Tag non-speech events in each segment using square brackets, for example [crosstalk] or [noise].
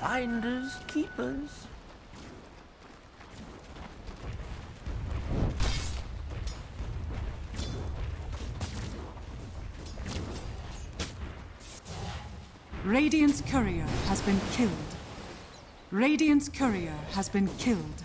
Finders, keepers. Radiant's courier has been killed. Radiant's courier has been killed.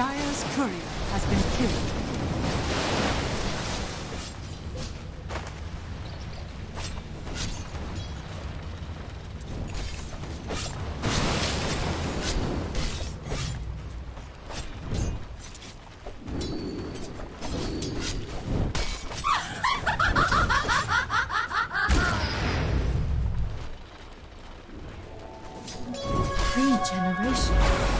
Dire's courier has been killed. [laughs] Regeneration.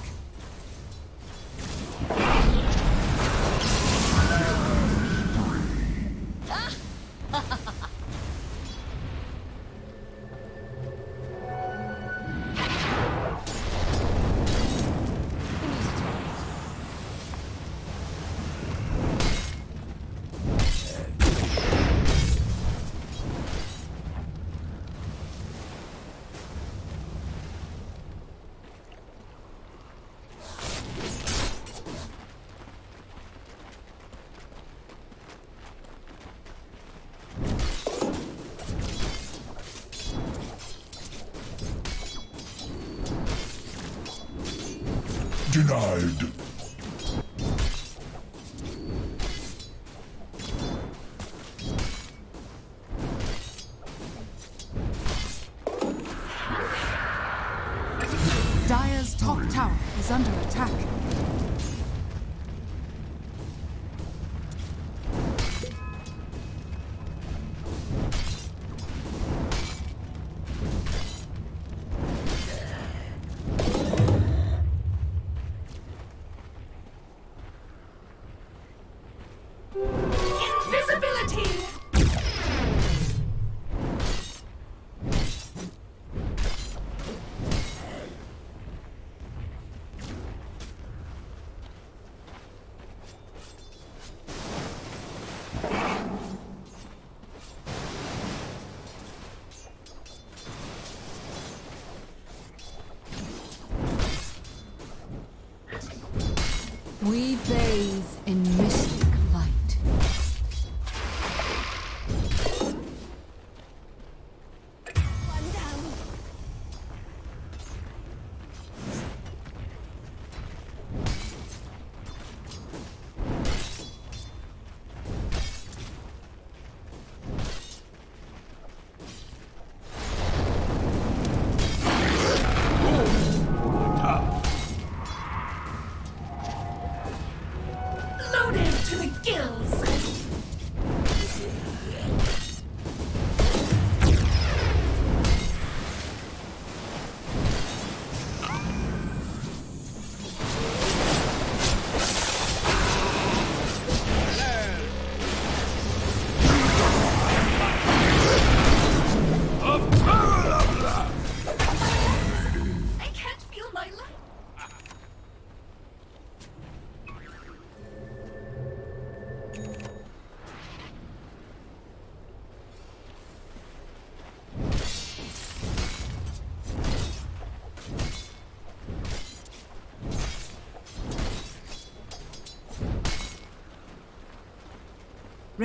Denied.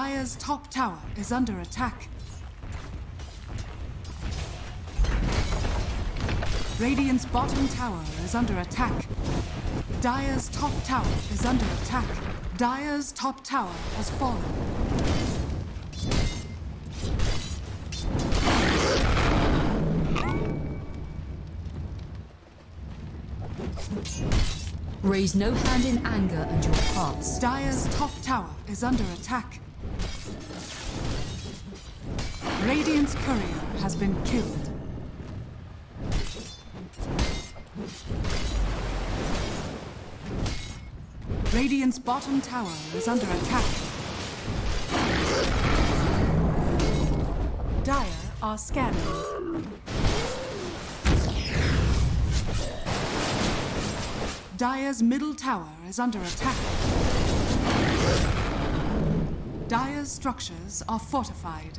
Dire's top tower is under attack. Radiant's bottom tower is under attack. Dire's top tower is under attack. Dire's top tower has fallen. Raise no hand in anger and your hearts. Dire's top tower is under attack. Radiant's courier has been killed. Radiant's bottom tower is under attack. Dire are scanning. Dire's middle tower is under attack. Dire's structures are fortified.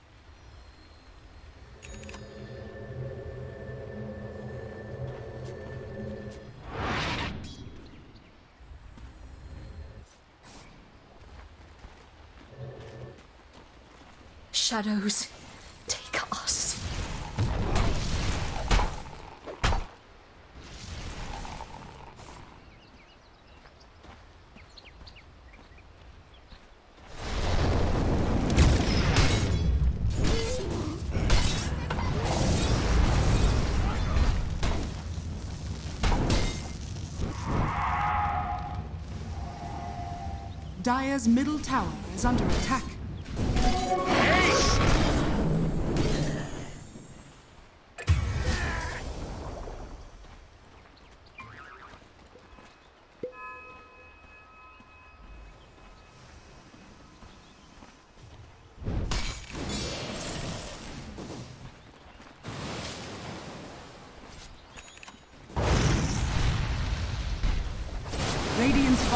Shadows, take us. Dire's middle tower is under attack.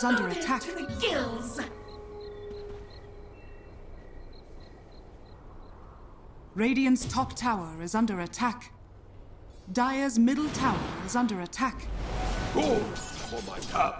Is under attack. to the gills. Radiant's top tower is under attack. Dire's middle tower is under attack. Gold for my tower.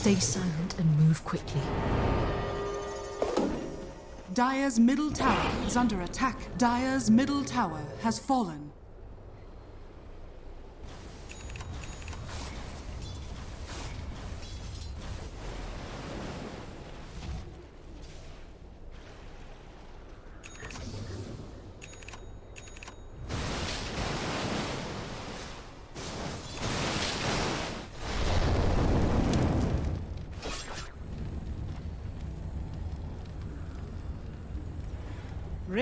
Stay silent and move quickly. Dire's middle tower is under attack. Dire's middle tower has fallen.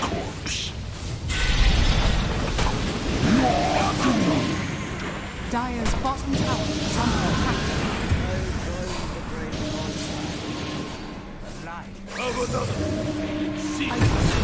Corpse. Dire's bottom tower is under attack. Have another.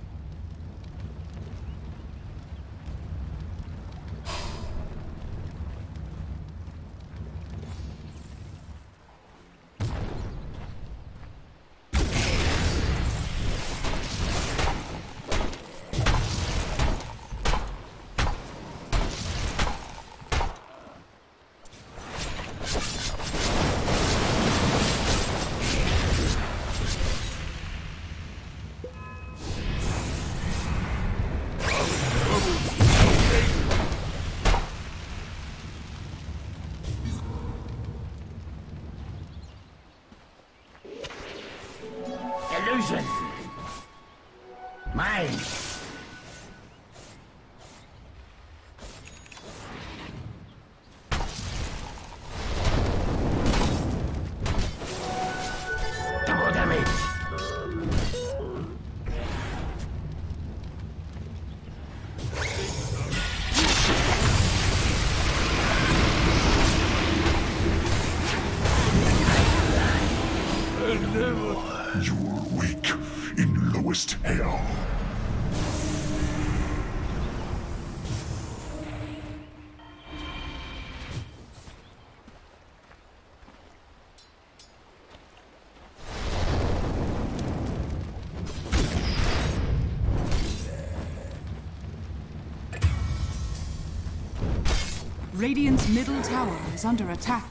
Radiant's middle tower is under attack.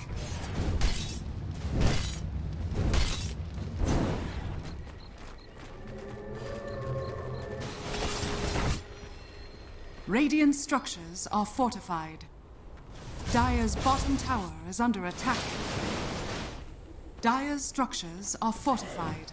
Radiant structures are fortified. Dire's bottom tower is under attack. Dire's structures are fortified.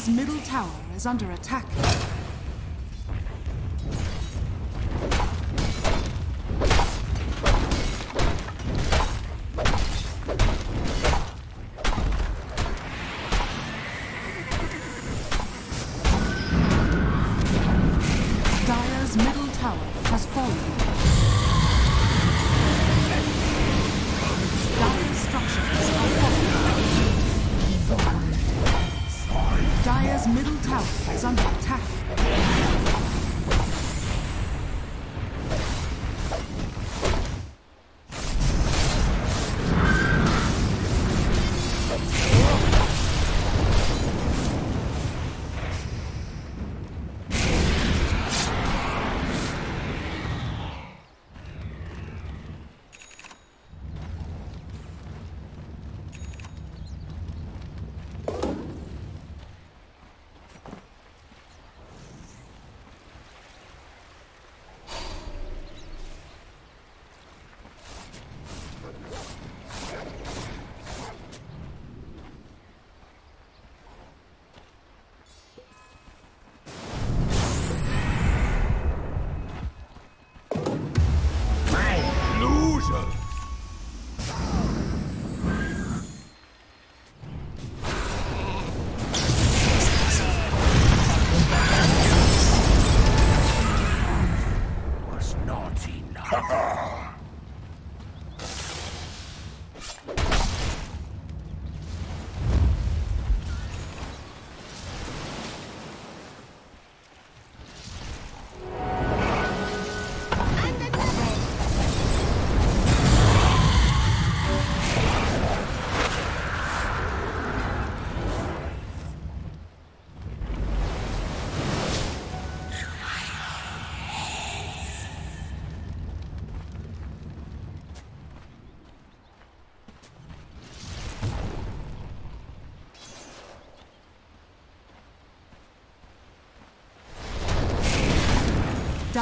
Dire's middle tower is under attack.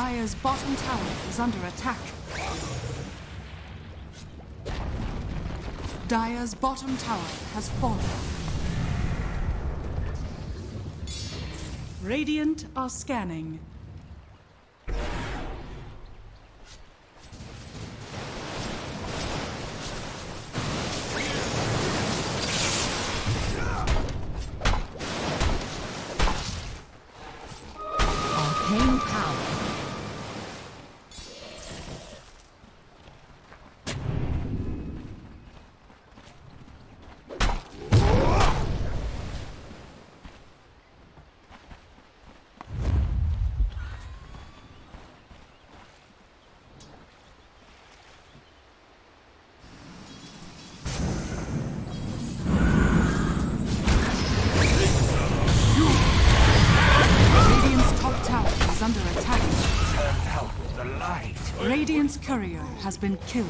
Dire's bottom tower is under attack. Dire's bottom tower has fallen. Radiant are scanning. Has been killed.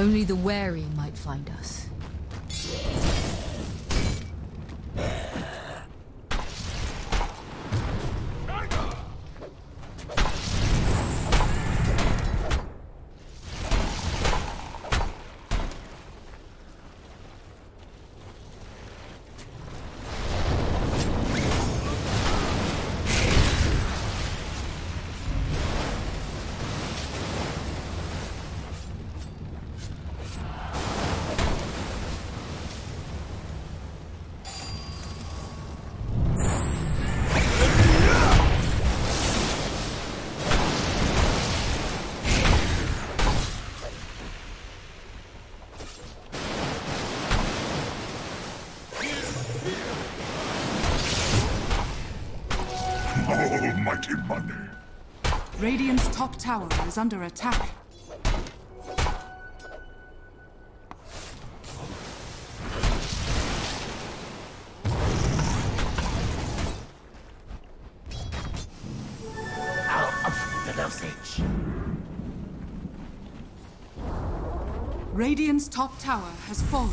Only the wary top tower is under attack. I'll the dosage. Radiant's top tower has fallen.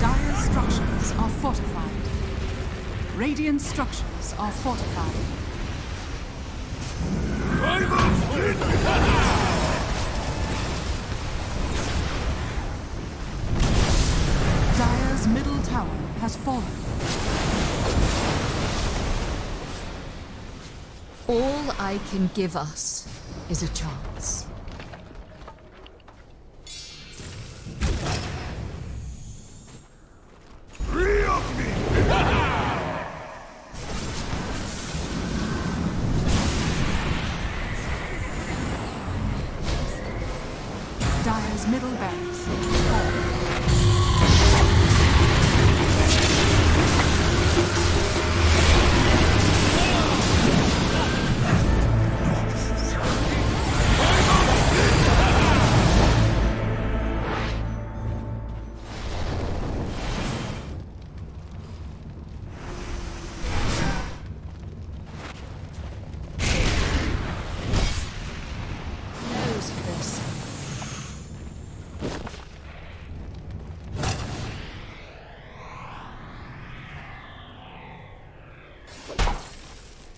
Dire structures are fortified. Radiant structures are fortified. Dire's middle tower has fallen. All I can give us is a chance.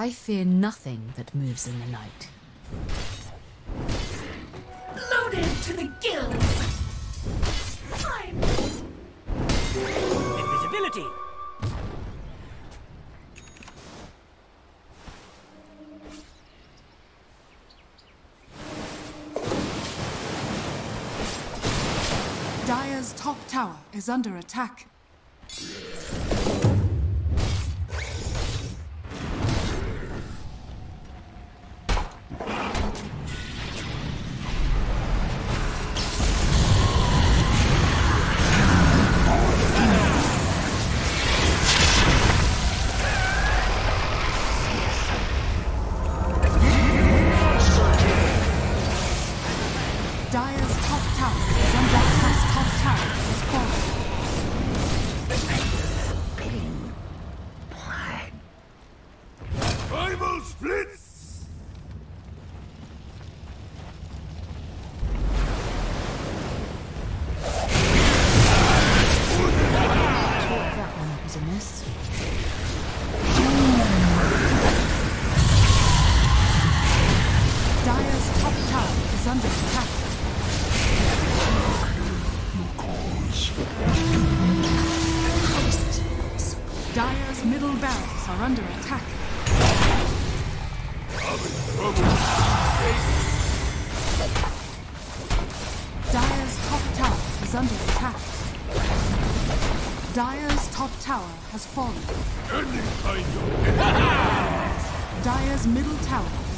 I fear nothing that moves in the night. Loaded to the gills. I'm Invisibility. Dire's top tower is under attack.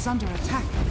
Is under attack.